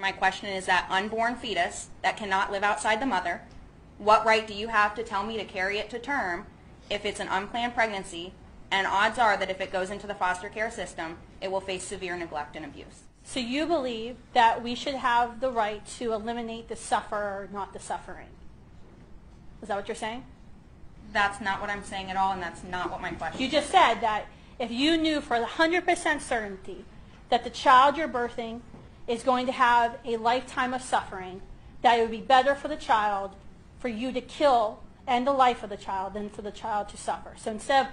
My question is that unborn fetus that cannot live outside the mother, what right do you have to tell me to carry it to term if it's an unplanned pregnancy and odds are that if it goes into the foster care system, it will face severe neglect and abuse? So you believe that we should have the right to eliminate the sufferer, not the suffering. Is that what you're saying? That's not what I'm saying at all, and that's not what my question You just said that if you knew for 100% certainty that the child you're birthing is going to have a lifetime of suffering, that it would be better for the child for you to kill and the life of the child than for the child to suffer. So instead of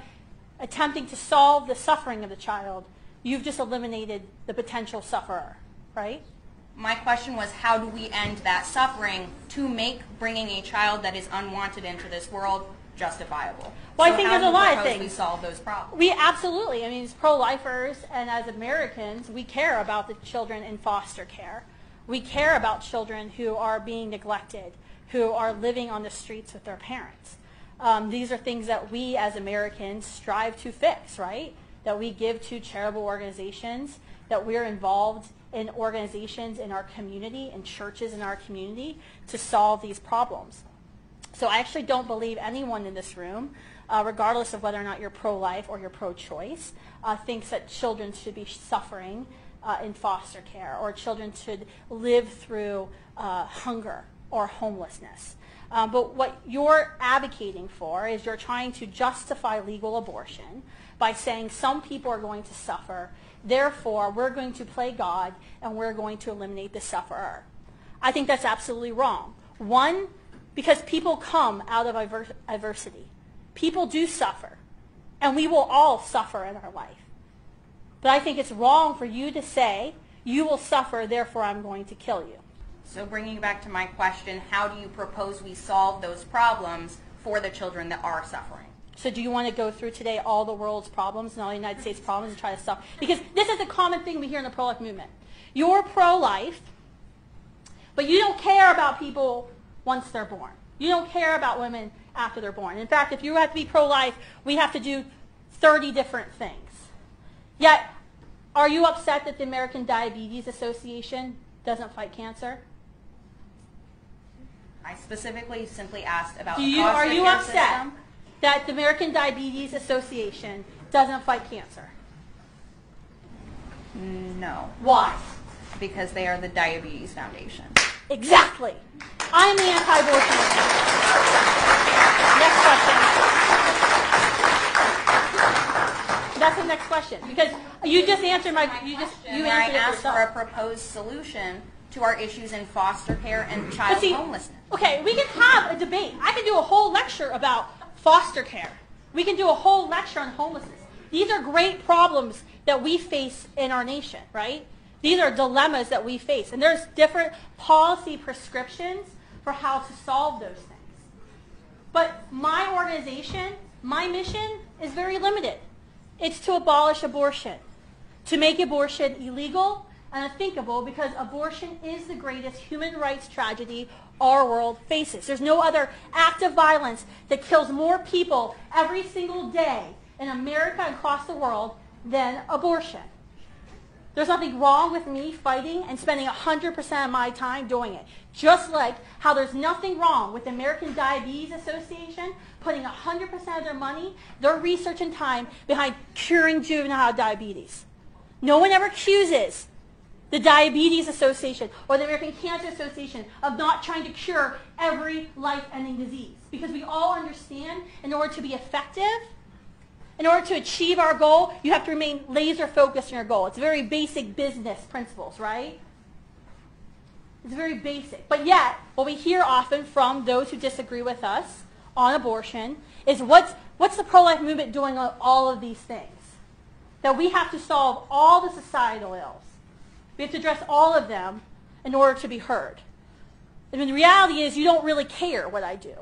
attempting to solve the suffering of the child, you've just eliminated the potential sufferer, right? My question was how do we end that suffering to make bringing a child that is unwanted into this world justifiable? Well, I think there's a lot of propose we things. solve those problems? We absolutely, I mean, as pro-lifers and as Americans, we care about the children in foster care. We care about children who are being neglected, who are living on the streets with their parents. Um, these are things that we as Americans strive to fix, right? That we give to charitable organizations, that we're involved in organizations in our community, in churches in our community to solve these problems. So I actually don't believe anyone in this room, uh, regardless of whether or not you're pro-life or you're pro-choice, uh, thinks that children should be suffering uh, in foster care or children should live through uh, hunger or homelessness. Um, but what you're advocating for is you're trying to justify legal abortion by saying some people are going to suffer, therefore we're going to play God and we're going to eliminate the sufferer. I think that's absolutely wrong. One, because people come out of adver- adversity. People do suffer, and we will all suffer in our life. But I think it's wrong for you to say, you will suffer, therefore I'm going to kill you. So bringing back to my question, how do you propose we solve those problems for the children that are suffering? So do you want to go through today all the world's problems and all the United States problems and try to solve? Because this is a common thing we hear in the pro-life movement. You're pro-life, but you don't care about people once they're born. You don't care about women after they're born. In fact, if you have to be pro-life, we have to do 30 different things. Yet, are you upset that the American Diabetes Association doesn't fight cancer? I specifically simply asked about Do you, are you upset system. that the American Diabetes Association doesn't fight cancer? No, Why? because they are the Diabetes Foundation. Exactly. I'm the anti-abortionist. Next question. That's the next question because you just answered my. You just you Where I asked for a proposed solution to our issues in foster care and child see, homelessness. okay, we can have a debate. I can do a whole lecture about foster care. We can do a whole lecture on homelessness. These are great problems that we face in our nation, right? These are dilemmas that we face. And there's different policy prescriptions for how to solve those things. But my organization, my mission is very limited. It's to abolish abortion, to make abortion illegal and unthinkable because abortion is the greatest human rights tragedy our world faces. There's no other act of violence that kills more people every single day in America and across the world than abortion. There's nothing wrong with me fighting and spending 100% of my time doing it. Just like how there's nothing wrong with the American Diabetes Association putting 100% of their money, their research and time behind curing juvenile diabetes. No one ever accuses the Diabetes Association or the American Cancer Association of not trying to cure every life-ending disease. Because we all understand in order to be effective, in order to achieve our goal, you have to remain laser focused on your goal. It's very basic business principles, right? It's very basic. But yet, what we hear often from those who disagree with us on abortion is what's, what's the pro-life movement doing on all of these things? That we have to solve all the societal ills. We have to address all of them in order to be heard. Mean, the reality is you don't really care what I do.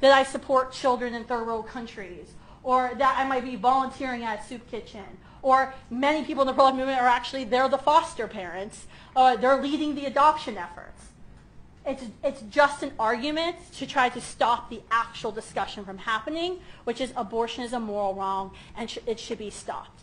That I support children in third world countries, or that I might be volunteering at a soup kitchen, or many people in the pro-life movement are actually, they're the foster parents, uh, they're leading the adoption efforts. It's, it's just an argument to try to stop the actual discussion from happening, which is abortion is a moral wrong and sh- it should be stopped.